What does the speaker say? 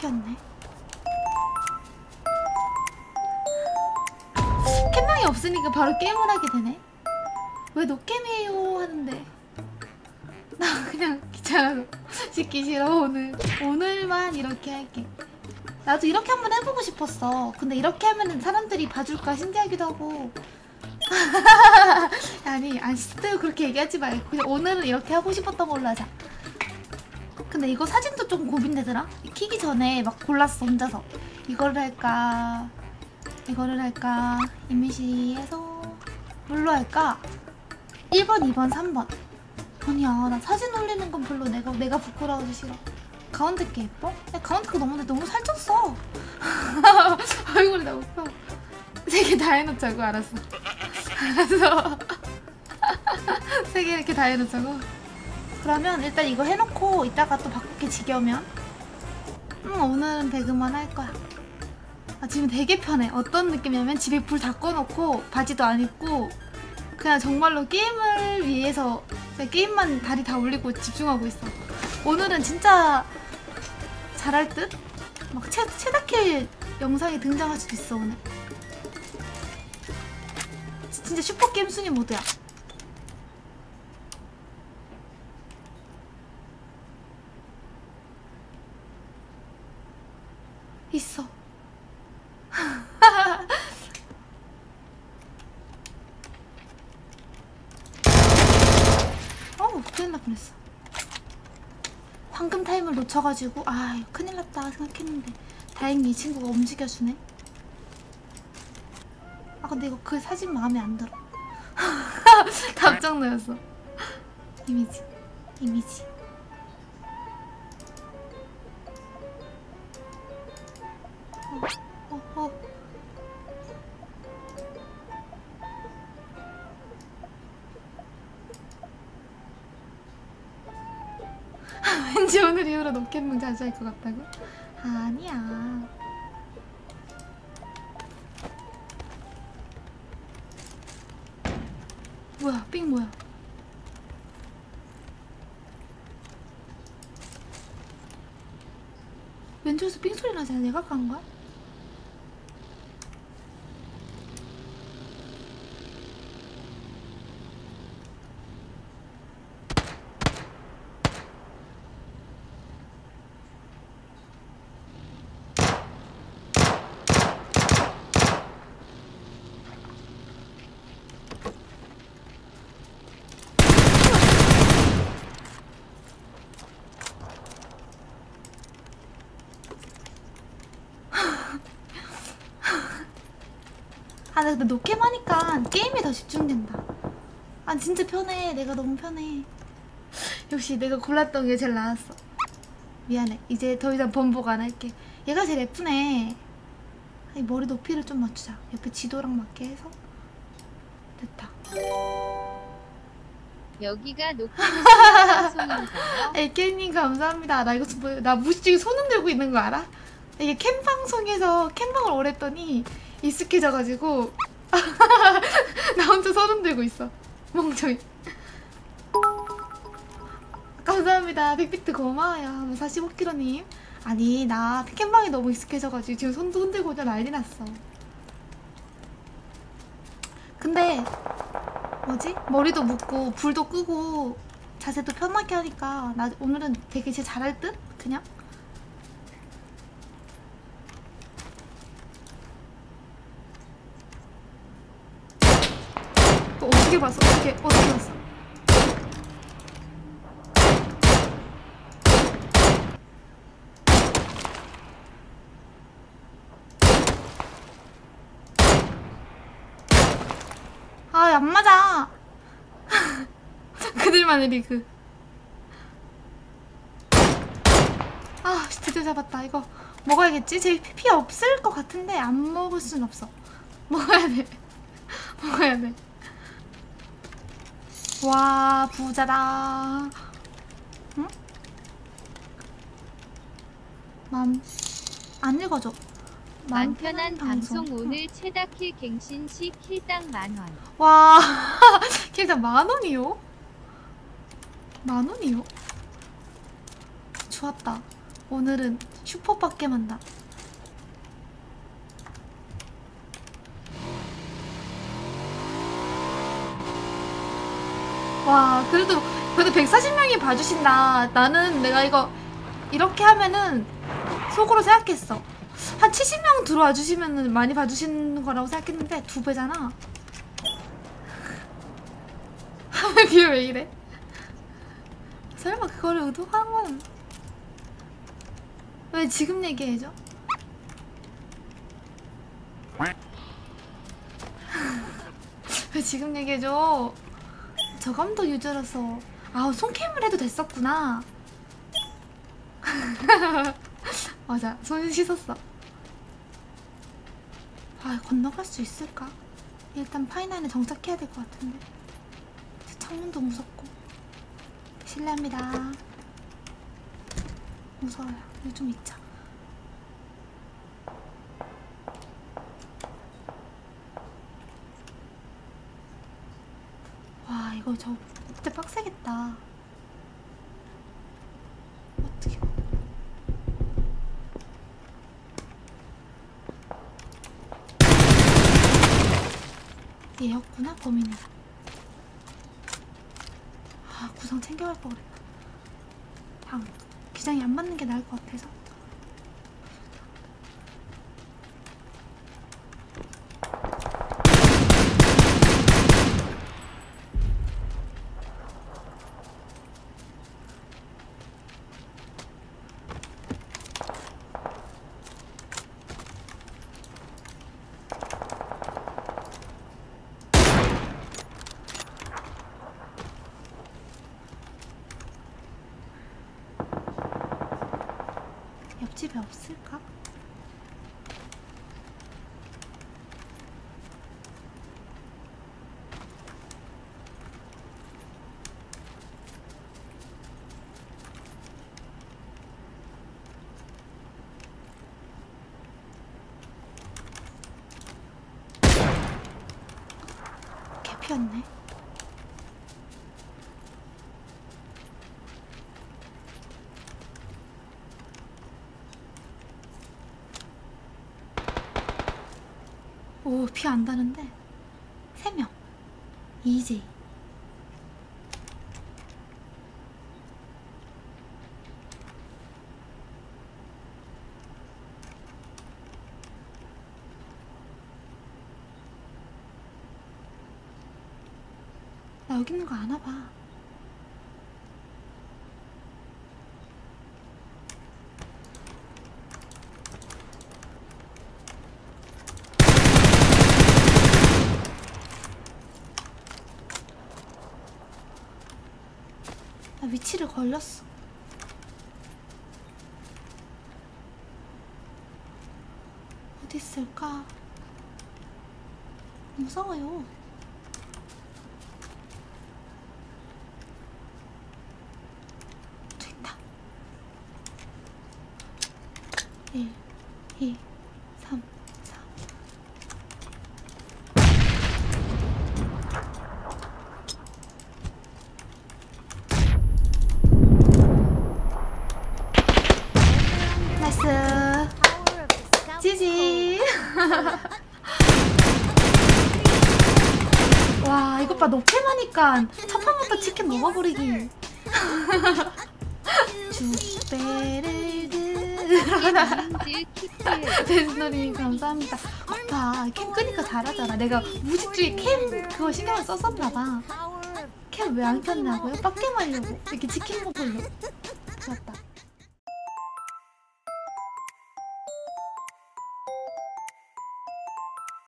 켰네. 캠방이 없으니까 바로 게임을 하게 되네. 왜 노캠이에요 하는데 나 그냥 귀찮아서 찍기 싫어 오늘 오늘만 이렇게 할게. 나도 이렇게 한번 해보고 싶었어. 근데 이렇게 하면은 사람들이 봐줄까 신기하기도 하고. 아니, 안 쓸때도 그렇게 얘기하지 말고 그냥 오늘은 이렇게 하고 싶었던 걸로 하자. 근데 이거 사진도 좀 고민되더라. 키기 전에 막 골랐어 혼자서. 이거를 할까, 이거를 할까, 이미지에서 뭘로 할까? 1번, 2번, 3번. 아니야, 나 사진 올리는 건 별로 내가 내가 부끄러워서 싫어. 가운데 게 예뻐? 야, 가운데가 너무 너무 살쪘어. 얼굴이 너무 커. 세개다 해놓자고 알았어. 알았어. 세 개 이렇게 다 해놓자고. 그러면 일단 이거 해놓고 이따가 또 바꾸게 지겨우면 응 오늘은 배그만 할 거야. 아 지금 되게 편해. 어떤 느낌이냐면 집에 불 다 꺼놓고 바지도 안 입고 그냥 정말로 게임을 위해서 게임만 다리 다 올리고 집중하고 있어. 오늘은 진짜 잘할 듯? 막 최, 최다킬 영상이 등장할 수도 있어 오늘 지- 진짜 슈퍼게임 순위 모드야 있어. 어우 큰일 날 뻔했어. 황금 타임을 놓쳐가지고 아 큰일 났다 생각했는데. 다행히 이 친구가 움직여주네. 아 근데 이거 그 사진 마음에 안 들어. 깜짝 놀랐어. 이미지 이미지 어, 어, 어. 왠지 오늘 이후로 노켓몽 자주 할 것 같다고? 아니야. 뭐야, 삥 뭐야? 왼쪽에서 삥 소리 나지 않아? 내가 간 거야? 근데 노캠 하니까 게임에 더 집중된다. 아, 진짜 편해. 내가 너무 편해. 역시 내가 골랐던 게 제일 나았어. 미안해. 이제 더 이상 번복 안 할게. 얘가 제일 예쁘네. 아니, 머리 높이를 좀 맞추자. 옆에 지도랑 맞게 해서. 됐다. 여기가 방송인가요? 에케님 감사합니다. 나 이거 뭐, 나 무지개 손 흔들고 있는 거 알아? 이게 캠 방송에서 캠방을 오래 했더니 익숙해져가지고 나 혼자 손 흔들고 있어. 멍청이. 감사합니다. 빅비트 고마워요. 45kg님. 아니 나 캠방이 너무 익숙해져가지고 지금 손도 흔들고 그냥 난리 났어. 근데 뭐지? 머리도 묶고 불도 끄고 자세도 편하게 하니까 나 오늘은 되게 제 잘할 듯? 그냥? 또 어떻게 봤어? 어떻게 어떻게 봤어? 아, 안 맞아. 그들만의 리그. 아, 씨, 드디어 잡았다. 이거 먹어야겠지? 제피 없을 것 같은데 안 먹을 순 없어. 먹어야 돼. 먹어야 돼. 와, 부자다. 응? 맘. 안 읽어줘. 맘 편한 방송 오늘 최다킬 갱신 시 킬당 만원. 와, kil당 만 원이요? 만 원이요? 좋았다. 오늘은 슈퍼밖에 만다. 와, 그래도 그래도 140명이 봐주신다. 나는 내가 이거 이렇게 하면은 속으로 생각했어. 한 70명 들어와 주시면은 많이 봐주시는 거라고 생각했는데 두 배잖아. 하면 비왜 이래? 설마 그거를 의도한 건? 왜 지금 얘기해줘? 왜 지금 얘기해줘? 저감도 유저라서. 아 손캠을 해도 됐었구나. 맞아 손 씻었어. 아 건너갈 수 있을까? 일단 파이널에 정착해야 될 것 같은데. 제 창문도 무섭고. 실례합니다. 무서워요. 요즘 있자 와 이거 저 그때 빡세겠다. 어떻게 얘였구나 범인은. 아 구상 챙겨갈 걸 그랬다. 당 기장이 안 맞는 게 나을 것 같아서 옆 집에 없을까? 개 피었네. 오, 피 안 다는데. 세 명. 이지. 나 여기 있는 거 아나 봐. 나 위치를 걸렸어. 어디 있을까? 무서워요. 저 있다. 1, 2, 3, 4. Nice. GG. 와, 이것 봐. no cam하니까 첫 판부터 치킨 먹어버리기. 키트 데스노님 감사합니다. 오빠 cam 끄니까 잘하잖아. 내가 무의식중에 cam 그거 신경을 썼었나봐. cam 왜 안 켰냐고요? 빡겜 하려고. 이렇게 치킨 먹으려고. 좋았다.